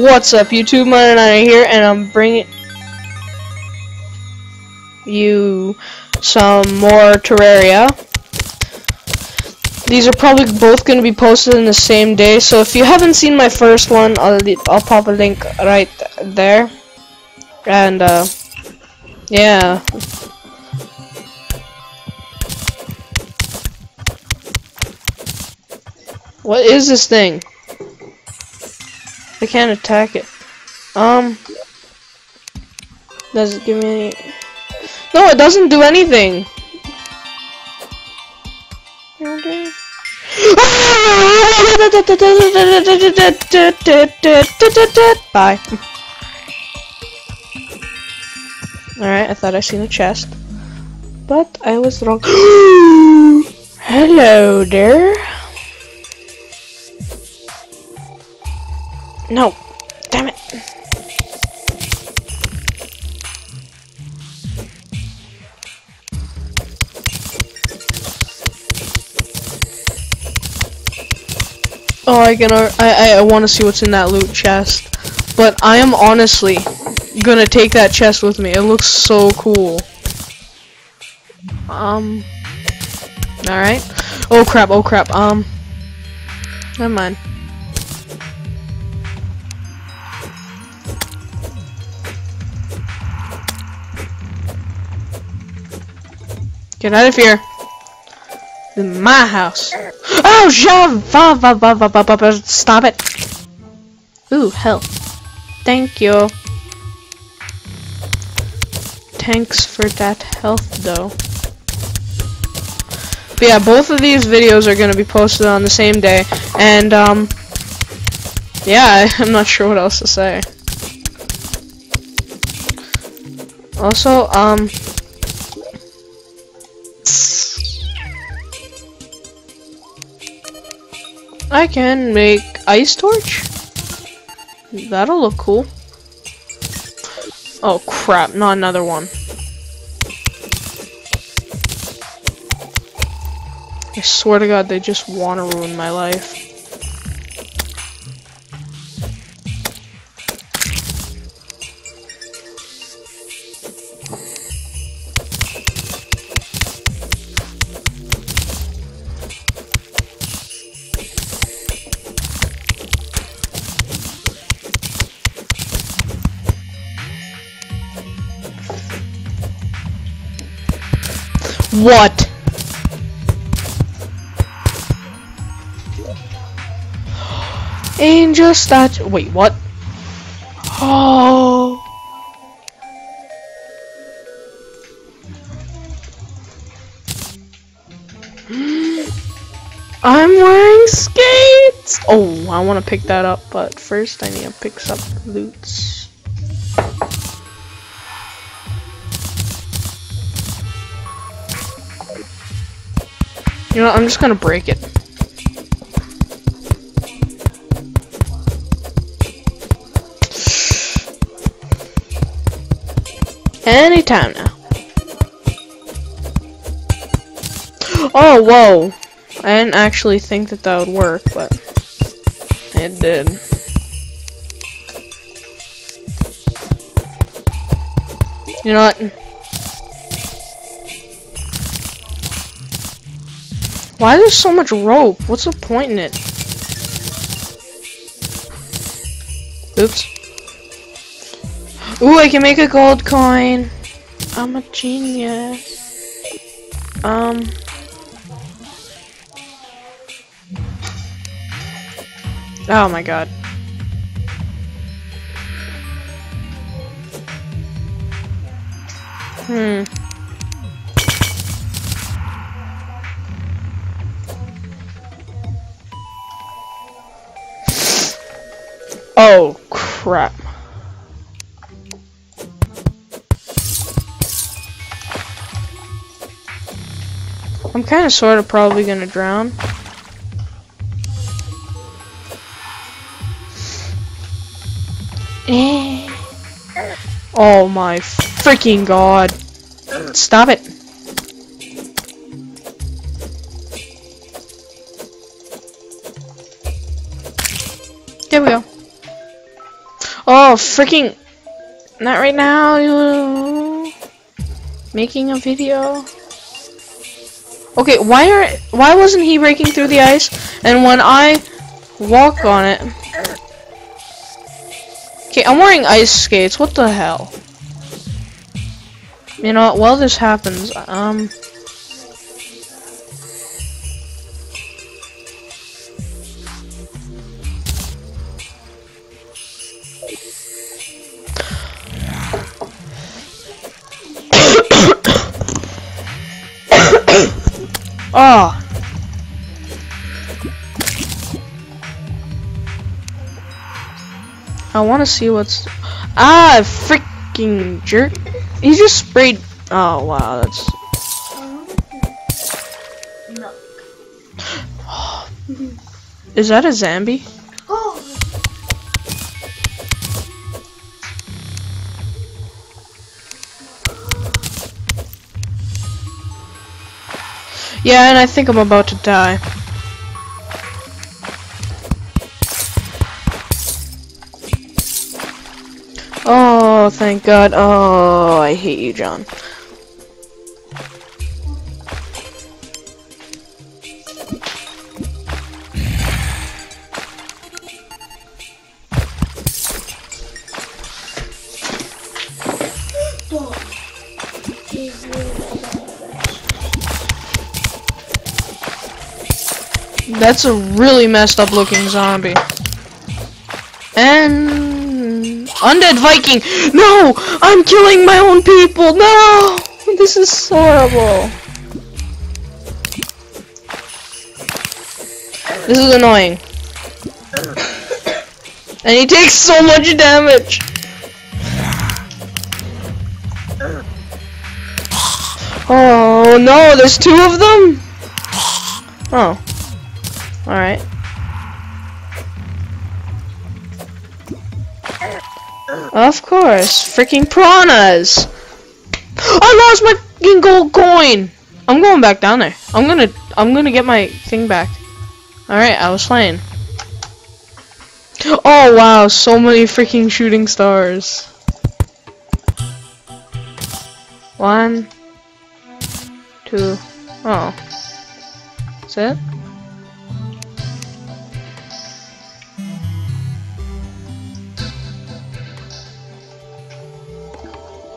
what's up YouTube, Mine and here and I'm bringing you some more Terraria. These are probably both going to be posted in the same day, so if you haven't seen my first one, I'll, I'll pop a link right there. And, uh, yeah. What is this thing? Can't attack it. Um. Does it give me any... No, it doesn't do anything. Bye. Alright, I thought I seen a chest. But I was wrong. Hello there. No. Damn it. Oh, I can. I I, want to see what's in that loot chest, but I am honestly gonna take that chest with me. It looks so cool. Um. All right. Oh crap! Oh crap! Um. Never mind. Get out of here. In my house. Oh! Stop it. Ooh, health. Thank you. Thanks for that health, though. But yeah, both of these videos are going to be posted on the same day. And, um... Yeah, I'm not sure what else to say. Also, um... I can make ice torch. That'll look cool. Oh crap, not another one. I swear to god they just want to ruin my life. What? Angel statue. Wait, what? Oh. I'm wearing skates! Oh, I want to pick that up, but first I need to pick some loots. You know, I'm just gonna break it. Anytime now. Oh, whoa. I didn't actually think that that would work, but it did. You know what? Why is there so much rope? What's the point in it? Oops. Ooh, I can make a gold coin. I'm a genius. Um. Oh my god. Hmm. Oh, crap. I'm kind of sort of probably gonna drown. Eh. Oh my freaking god. Stop it. Oh, freaking. Not right now, you. Making a video. Okay, why are why wasn't he breaking through the ice? And when I walk on it, okay, I'm wearing ice skates. What the hell? You know, while this happens, um. Oh. I want to see what's... Ah, freaking jerk. He just sprayed... Oh, wow, that's... Is that a zombie? Yeah, and I think I'm about to die. Oh, thank God. Oh, I hate you, John. That's a really messed up looking zombie. And undead Viking. No, I'm killing my own people. No, this is horrible. This is annoying. And he takes so much damage. Oh no, there's two of them? Oh. Alright. Of course, freaking piranhas! I lost my gold coin! I'm going back down there. I'm gonna, I'm gonna get my thing back. Alright, I was playing. Oh wow, so many freaking shooting stars. One, two, oh. That's?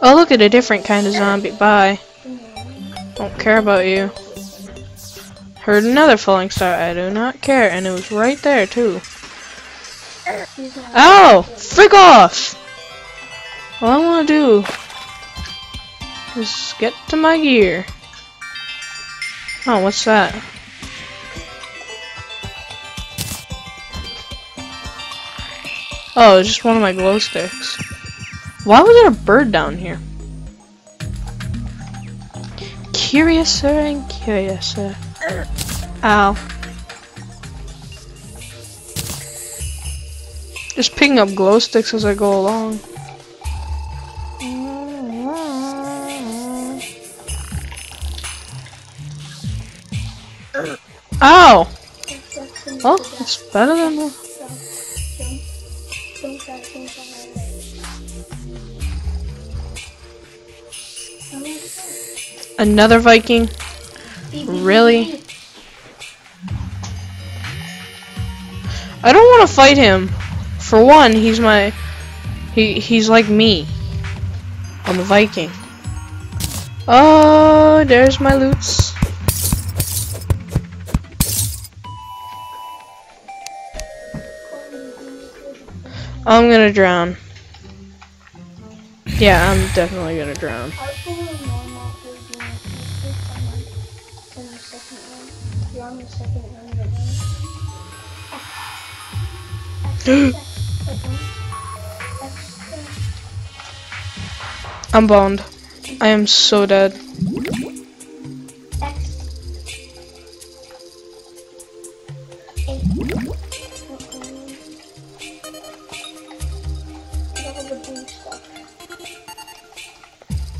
Oh, look at a different kind of zombie. Bye. Don't care about you. Heard another falling star. I do not care. And it was right there, too. Oh, Ow! Frick off! All I want to do is get to my gear. Oh, what's that? Oh, it's just one of my glow sticks. Why was there a bird down here? Curiouser and curiouser. Ow. Just picking up glow sticks as I go along. Ow! Oh, it's better than... Another Viking? Really? I don't want to fight him. For one, he's my... He He's like me. I'm a Viking. Oh, there's my loots. I'm gonna drown. Yeah, I'm definitely gonna drown. I'm bound. I am so dead.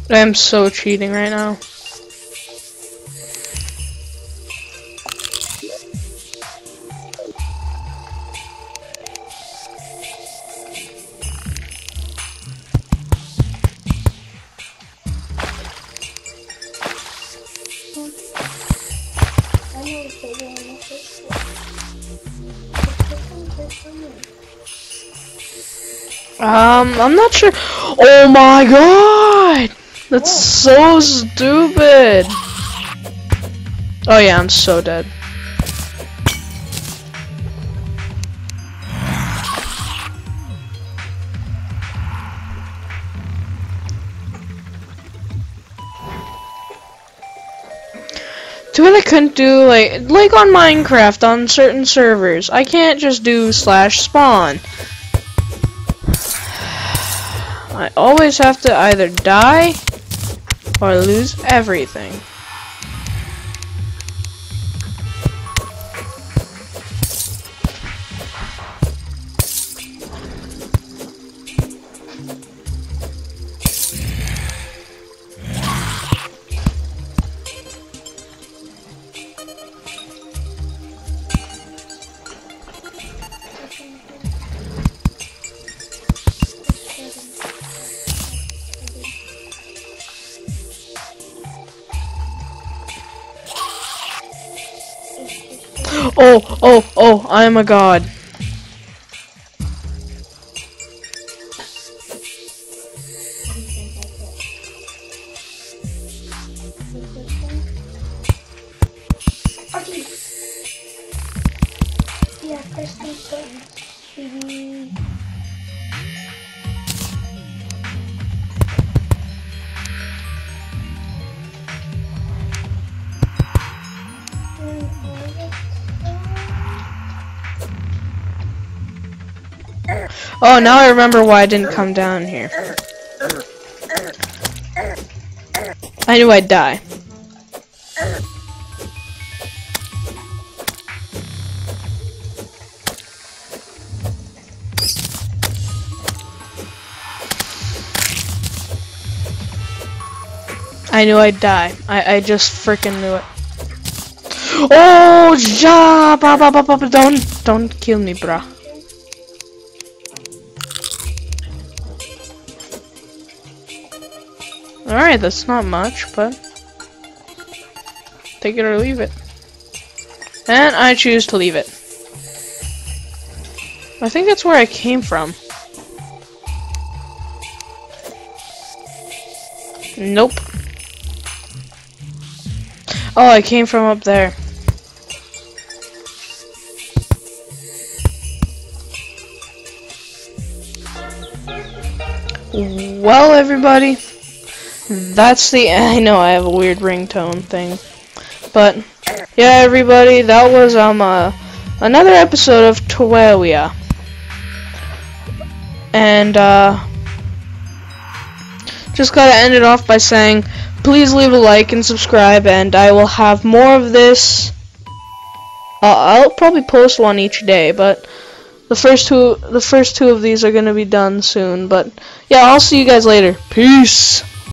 I am so cheating right now. Um, I'm not sure. Oh my god! That's so stupid! Oh yeah, I'm so dead. Too bad I couldn't do like like on Minecraft on certain servers. I can't just do slash spawn. I always have to either die or lose everything. Oh, oh, I am a god. Oh, now I remember why I didn't come down here. I knew I'd die. I knew I'd die. I, I just freaking knew it. Oh, ja, ba, ba, ba, ba, don't, don't kill me, bruh. Alright, that's not much, but take it or leave it. And I choose to leave it. I think that's where I came from. Nope. Oh, I came from up there. Well, everybody, that's the. I know I have a weird ringtone thing, but yeah, everybody, that was um uh, another episode of Terraria, and uh, just gotta end it off by saying, please leave a like and subscribe, and I will have more of this. Uh, I'll probably post one each day, but the first two the first two of these are gonna be done soon. But yeah, I'll see you guys later. Peace.